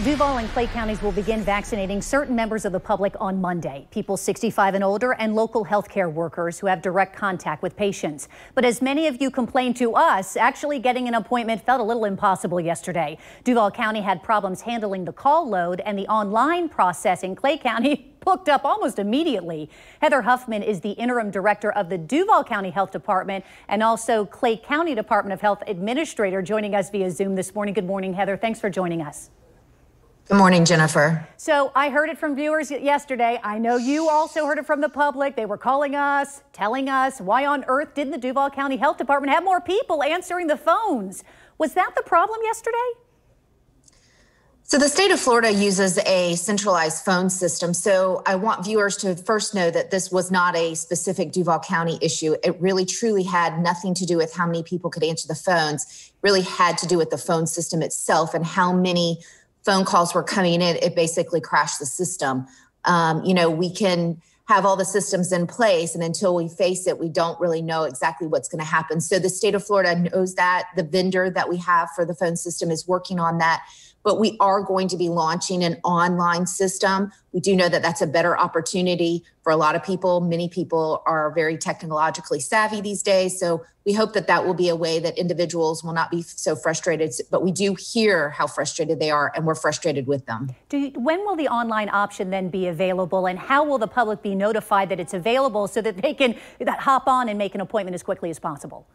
Duval and Clay counties will begin vaccinating certain members of the public on Monday. People 65 and older and local healthcare workers who have direct contact with patients. But as many of you complained to us, actually getting an appointment felt a little impossible yesterday. Duval County had problems handling the call load and the online process in Clay County booked up almost immediately. Heather Huffman is the interim director of the Duval County Health Department and also Clay County Department of Health Administrator joining us via Zoom this morning. Good morning, Heather. Thanks for joining us. Good morning, Jennifer. So I heard it from viewers yesterday. I know you also heard it from the public. They were calling us, telling us, why on earth didn't the Duval County Health Department have more people answering the phones? Was that the problem yesterday? So the state of Florida uses a centralized phone system. So I want viewers to first know that this was not a specific Duval County issue. It really truly had nothing to do with how many people could answer the phones. It really had to do with the phone system itself and how many phone calls were coming in, it basically crashed the system. Um, you know, we can have all the systems in place, and until we face it, we don't really know exactly what's going to happen. So the state of Florida knows that. The vendor that we have for the phone system is working on that but we are going to be launching an online system. We do know that that's a better opportunity for a lot of people. Many people are very technologically savvy these days. So we hope that that will be a way that individuals will not be so frustrated. But we do hear how frustrated they are, and we're frustrated with them. You, when will the online option then be available, and how will the public be notified that it's available so that they can hop on and make an appointment as quickly as possible?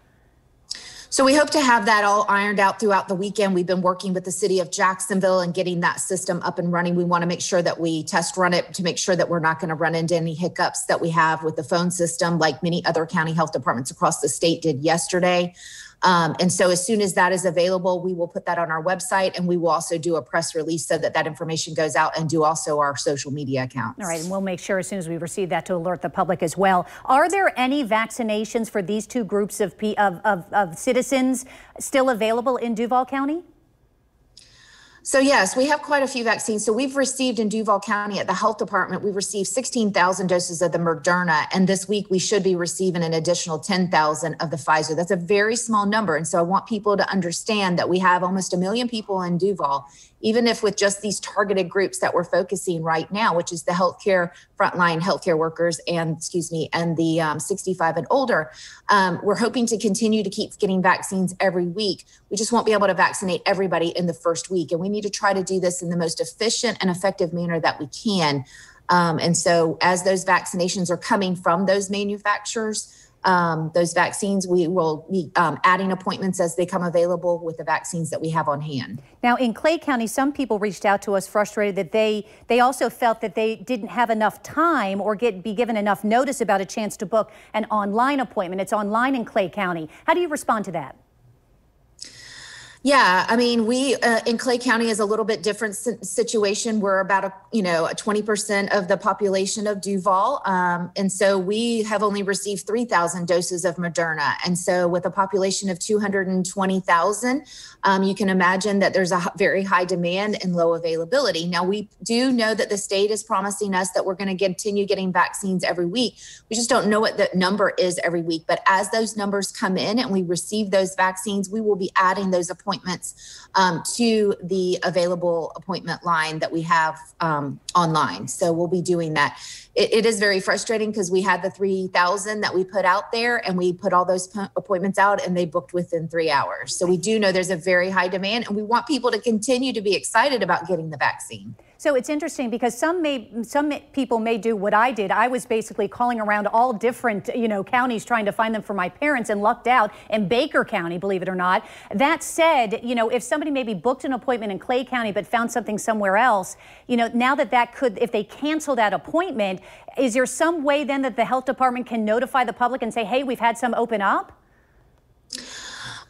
So we hope to have that all ironed out throughout the weekend. We've been working with the city of Jacksonville and getting that system up and running. We want to make sure that we test run it to make sure that we're not going to run into any hiccups that we have with the phone system, like many other county health departments across the state did yesterday. Um, and so as soon as that is available, we will put that on our website and we will also do a press release so that that information goes out and do also our social media accounts. All right. And we'll make sure as soon as we receive that to alert the public as well. Are there any vaccinations for these two groups of, of, of, of citizens still available in Duval County? So yes, we have quite a few vaccines. So we've received in Duval County at the health department, we've received 16,000 doses of the Moderna, and this week we should be receiving an additional 10,000 of the Pfizer. That's a very small number, and so I want people to understand that we have almost a million people in Duval, even if with just these targeted groups that we're focusing right now, which is the healthcare frontline healthcare workers and excuse me, and the um, 65 and older. Um, we're hoping to continue to keep getting vaccines every week. We just won't be able to vaccinate everybody in the first week, and we need to try to do this in the most efficient and effective manner that we can. Um, and so, as those vaccinations are coming from those manufacturers, um, those vaccines. We will be um, adding appointments as they come available with the vaccines that we have on hand. Now, in Clay County, some people reached out to us frustrated that they they also felt that they didn't have enough time or get be given enough notice about a chance to book an online appointment. It's online in Clay County. How do you respond to that? Yeah, I mean, we uh, in Clay County is a little bit different situation. We're about a you know twenty percent of the population of Duval, um, and so we have only received three thousand doses of Moderna. And so, with a population of two hundred and twenty thousand, um, you can imagine that there's a very high demand and low availability. Now, we do know that the state is promising us that we're going to continue getting vaccines every week. We just don't know what the number is every week. But as those numbers come in and we receive those vaccines, we will be adding those appointments appointments um, to the available appointment line that we have um, online. So we'll be doing that. it, it is very frustrating because we had the 3,000 that we put out there and we put all those appointments out and they booked within three hours. So we do know there's a very high demand and we want people to continue to be excited about getting the vaccine. So it's interesting because some may some people may do what I did. I was basically calling around all different you know counties trying to find them for my parents and lucked out in Baker County, believe it or not. That said, you know if somebody maybe booked an appointment in Clay County but found something somewhere else, you know now that that could if they cancel that appointment, is there some way then that the health department can notify the public and say, hey, we've had some open up?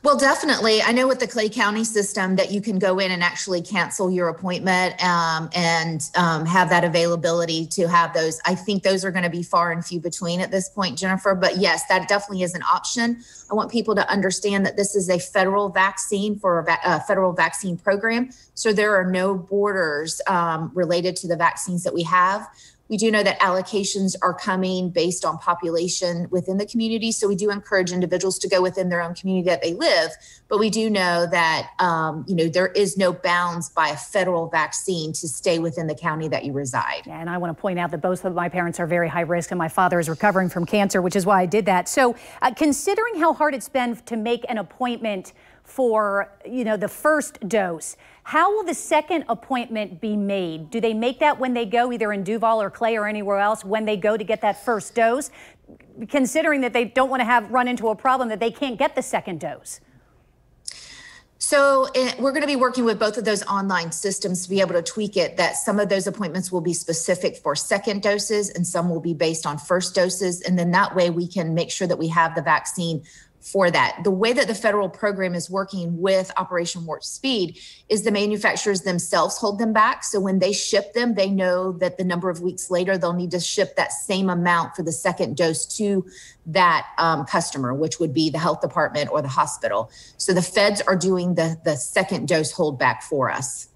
Well, definitely. I know with the Clay County system that you can go in and actually cancel your appointment um, and um, have that availability to have those. I think those are going to be far and few between at this point, Jennifer. But yes, that definitely is an option. I want people to understand that this is a federal vaccine for a, va- a federal vaccine program. So there are no borders um, related to the vaccines that we have We do know that allocations are coming based on population within the community. So we do encourage individuals to go within their own community that they live. But we do know that, um, you know, there is no bounds by a federal vaccine to stay within the county that you reside. And I want to point out that both of my parents are very high risk and my father is recovering from cancer, which is why I did that. So uh, considering how hard it's been to make an appointment for, you know, the first dose, how will the second appointment be made? Do they make that when they go either in Duval or Clay or anywhere else when they go to get that first dose? Considering that they don't want to have run into a problem that they can't get the second dose. So it, we're going to be working with both of those online systems to be able to tweak it that some of those appointments will be specific for second doses and some will be based on first doses. And then that way we can make sure that we have the vaccine for that. The way that the federal program is working with Operation Warp Speed is the manufacturers themselves hold them back. So when they ship them, they know that the number of weeks later, they'll need to ship that same amount for the second dose to that um, customer, which would be the health department or the hospital. So the feds are doing the, the second dose holdback for us.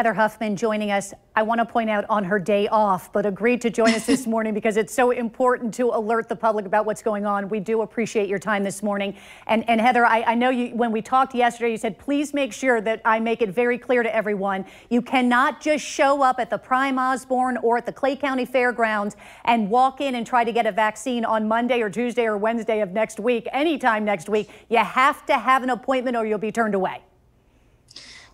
Heather Huffman joining us, I want to point out on her day off, but agreed to join us this morning because it's so important to alert the public about what's going on. We do appreciate your time this morning. And, and Heather, I, I know you, when we talked yesterday, you said, please make sure that I make it very clear to everyone. You cannot just show up at the Prime Osborn or at the Clay County Fairgrounds and walk in and try to get a vaccine on Monday or Tuesday or Wednesday of next week, anytime next week. You have to have an appointment or you'll be turned away.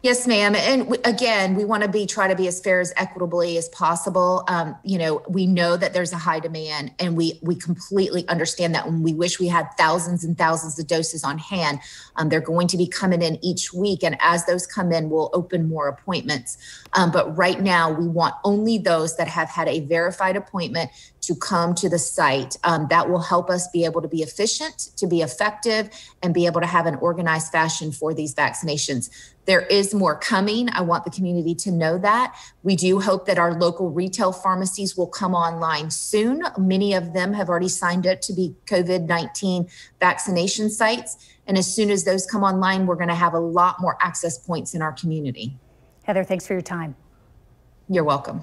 Yes, ma'am. And again, we want to be try to be as fair as equitably as possible. Um, you know, we know that there's a high demand, and we we completely understand that. When we wish we had thousands and thousands of doses on hand, um, they're going to be coming in each week, and as those come in, we'll open more appointments. Um, but right now, we want only those that have had a verified appointment to come to the site. Um, that will help us be able to be efficient, to be effective, and be able to have an organized fashion for these vaccinations. There is more coming. I want the community to know that. We do hope that our local retail pharmacies will come online soon. Many of them have already signed up to be COVID 19 vaccination sites. And as soon as those come online, we're going to have a lot more access points in our community. Heather, thanks for your time. You're welcome.